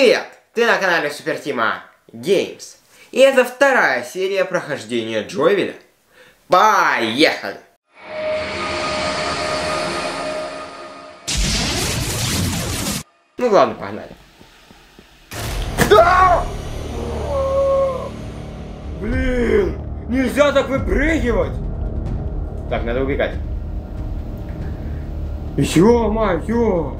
Привет! Ты на канале Супертима Games. И это вторая серия прохождения Джойвеля. Поехали! Ну ладно, погнали. Блин! Нельзя так выпрыгивать! Так, надо убегать. Ё-моё!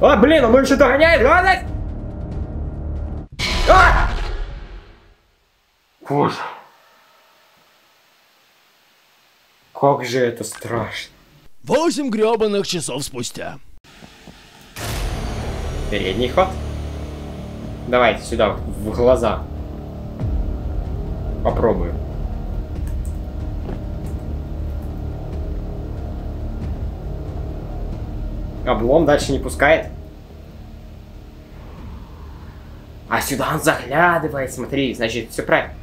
А, блин, он еще догоняет, главное! А! Боже. Как же это страшно. Восемь гребаных часов спустя. Передний ход. Давайте сюда, в глаза. Попробуем. Облом дальше не пускает. А сюда он заглядывает, смотри, значит, все правильно.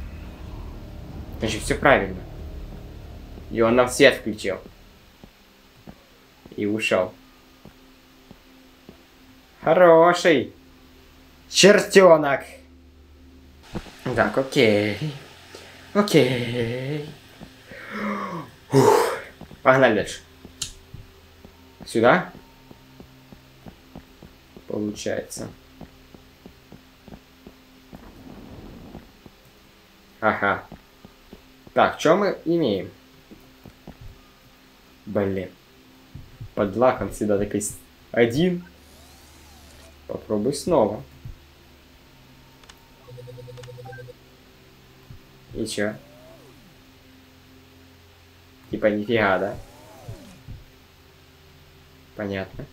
Значит, все правильно. И он нам свет включил. И ушел. Хороший. Чертенок. Так, окей. Окей. Ух. Погнали дальше. Сюда? Получается. Ага. Так, что мы имеем? Блин. Под лаком всегда такой один. Попробуй снова. И чё? Типа нифига, да? Понятно.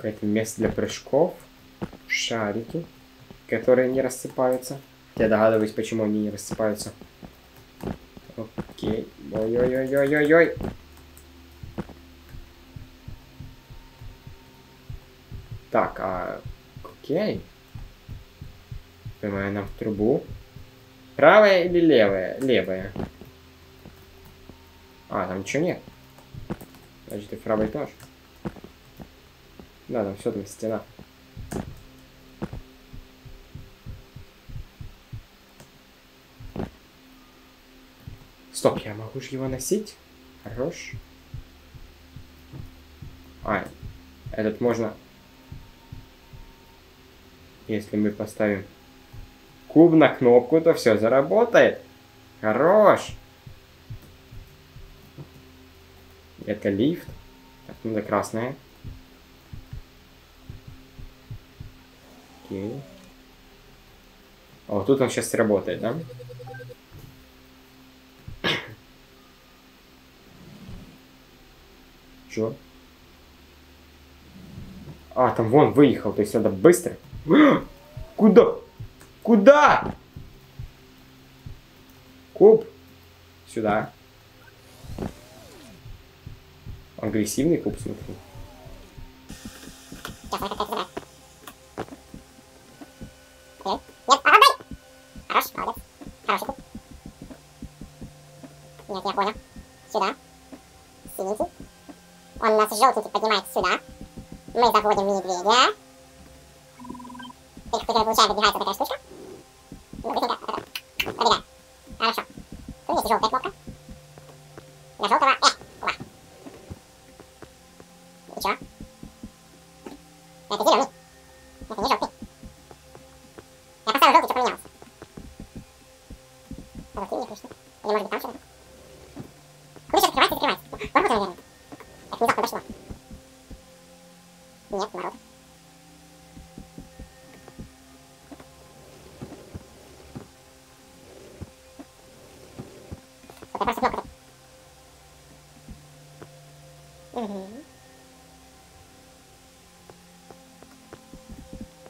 Какое-то место для прыжков. Шарики, которые не рассыпаются. Я догадываюсь, почему они не рассыпаются. Окей. Ой-ой-ой-ой-ой-ой. Так, а... Окей. Прямая нам в трубу. Правая или левая? Левая. А, там ничего нет. Значит, и правой тоже. Да, там все там стена. Стоп, я могу же его носить? Хорош. А, этот можно... Если мы поставим куб на кнопку, то все заработает. Хорош. Это лифт. Так, надо красная. Окей. А вот тут он сейчас работает, да? Чё? А, там вон выехал, то есть надо быстро. Куда? Куда? Куб. Сюда. Агрессивный куб, смотри. Нет, погадай! Хорош, молодец. Хороший куб. Нет, я понял. Сюда. Синенький. Он нас желтенький поднимает сюда. Мы заводим медведя. Теперь, кто получает, отбегается такая штучка. Ну, быстренько, пробегаем. Хорошо. Тут есть желтая кнопка. Для желтого, э, ура. И чё? Это зеленый. Это не желтый. Я поставил желтый, что поменялось. Желтый не слышно. Или может быть там что-то? Крыша открывается и закрывается. Ворота, наверное. Так, внезапно дошло. Нет, наоборот. Я просто кнопка. Угу.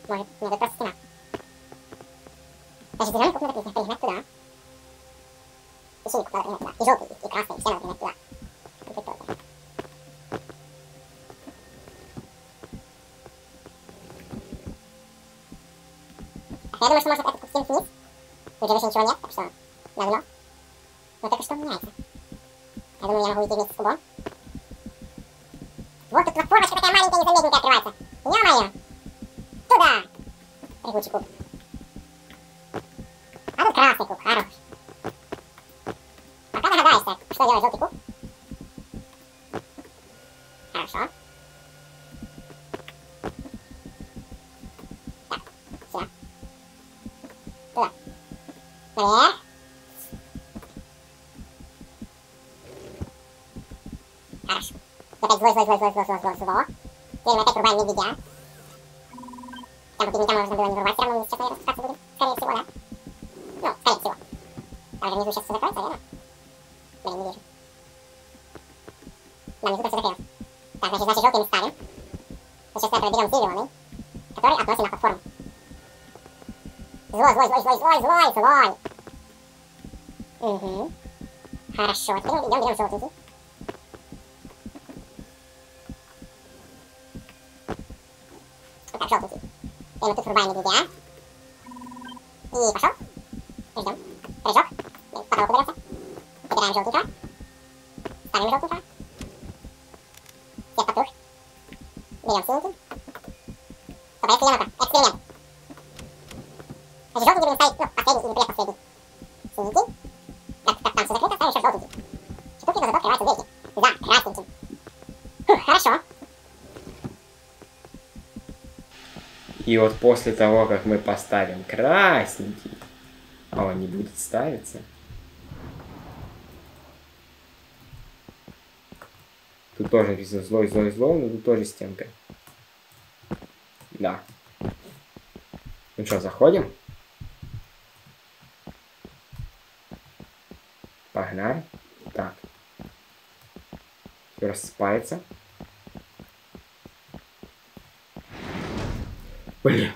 Может, нет, это просто стена. Даже зеленый куб надо перегнать туда. И синий куб перегнать туда. И желтый, и красный, все надо перегнать туда. Это. Я думаю, что может этот куб вниз. Тут же выше ничего нет, так что на Но только что меняется. Я думаю, я могу уйти вместе с кубом. Вот тут платформочка такая маленькая, незаметненькая открывается. Ё-моё! Туда! Прыгучий куб. А тут красный куб, хорош. Пока догадаешься, что делает желтый куб. Хорошо. Так, все. Туда. Наверх. Хорошо. Опять злой, злой, злой, злой, злой, злой, злой, зло. Теперь мы опять рубаем медведя. Там вот медведя можно было не вырубать, все равно мы сейчас, наверное, спускаться будем. Скорее всего, да. Ну, скорее всего. Там же внизу сейчас все закроется, верно? Блин, не вижу. Да, внизу все закрылось. Так, значит, значит, желтый мы ставим. Мы сейчас этого берем зеленый, который относим на платформу. Злой, злой, злой, злой, злой, злой, злой. Угу. Хорошо, теперь мы идем, берем желтенький. Так, желтенький. Теперь мы тут врубаем медведя. И пошел. Ждем. Прыжок. Потолок уберется. Выбираем желтенького. Ставим желтенького. Свет потух. Берем синенький. Стоп, а если я ну Эксперимент. Значит, желтенький будем ставить, ну, последний или предпоследний. Синенький. Как, как там все закрыто, ставим еще желтенький. Штуки, но зато открываются дверки. За красненьким. Фух, хорошо. И вот после того, как мы поставим красненький, а он не будет ставиться. Тут тоже злой, злой, злой, но тут тоже стенка. Да. Ну что, заходим? Погнали. Так. Всё рассыпается. Блин.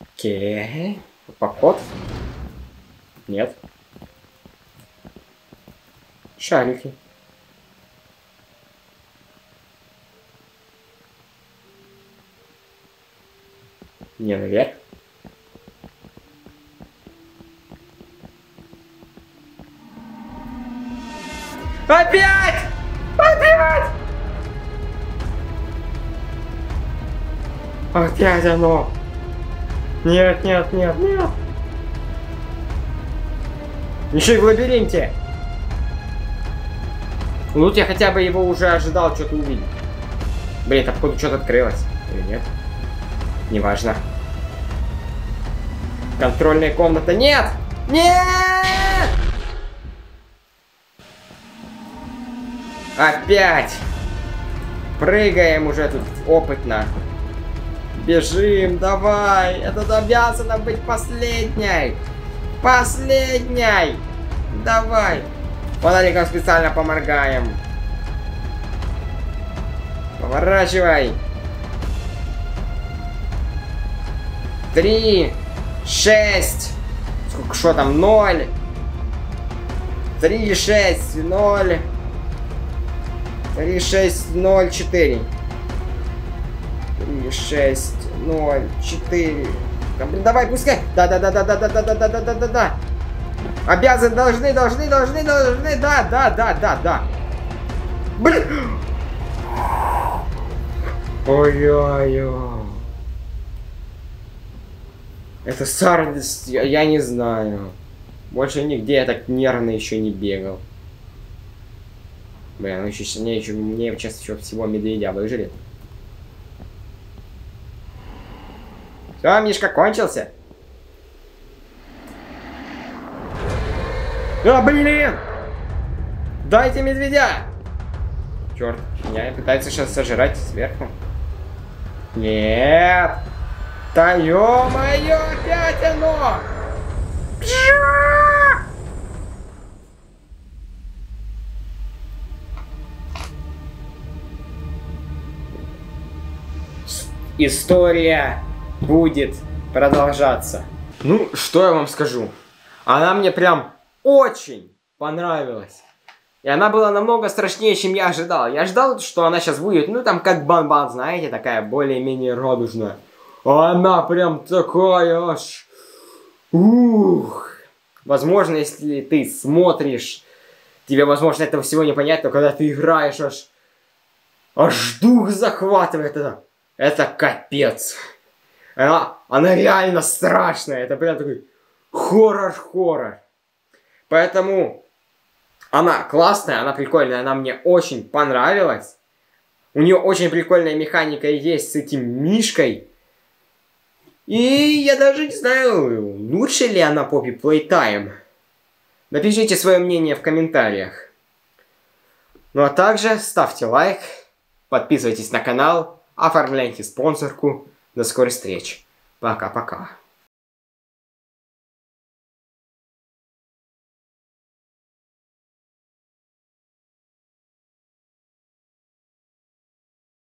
Окей. Поход? Нет. Шарики. Не, наверх. Опять! Опять оно! Нет, нет, нет, нет! Еще и в лабиринте! Ну тут я хотя бы его уже ожидал что-то увидеть. Блин, там походу что-то открылось. Или нет? Неважно. Контрольная комната. Нет! Нет! Опять! Прыгаем уже тут опытно. Бежим, давай! Это обязано быть последней! Последней! Давай! Фонариком специально поморгаем. Поворачивай. Три, шесть. Сколько, что там? Ноль. Три, шесть, ноль. Три, шесть, ноль, четыре. 3, 6, 0, 4. Да, блин, давай, пускай. Да-да-да-да-да-да-да-да-да-да-да-да. Обязаны, должны, должны, должны, должны. Да, да, да, да, да. Блин. Ой-ой-ой. Это сардость, я, я не знаю. Больше нигде я так нервно еще не бегал. Блин, ну еще сильнее, чем мне сейчас еще всего медведя выжили. Все, Мишка кончился. А, блин! Дайте медведя! Черт, меня пытается сейчас сожрать сверху. Нет! Да ё-моё, опять оно! История будет продолжаться. Ну, что я вам скажу? Она мне прям очень понравилась. И она была намного страшнее, чем я ожидал. Я ожидал, что она сейчас будет, ну, там, как Бан-Бан, знаете, такая более-менее радужная. А она прям такая аж... Ух! Возможно, если ты смотришь, тебе, возможно, этого всего не понять, но когда ты играешь, аж... Аж дух захватывает это. Это капец. Она, она реально страшная. Это прям такой хоррор-хоррор. Поэтому она классная, она прикольная, она мне очень понравилась. У нее очень прикольная механика есть с этим мишкой. И я даже не знаю, лучше ли она Poppy Playtime. Напишите свое мнение в комментариях. Ну а также ставьте лайк, подписывайтесь на канал, оформляйте спонсорку. До скорой встречи. Пока-пока.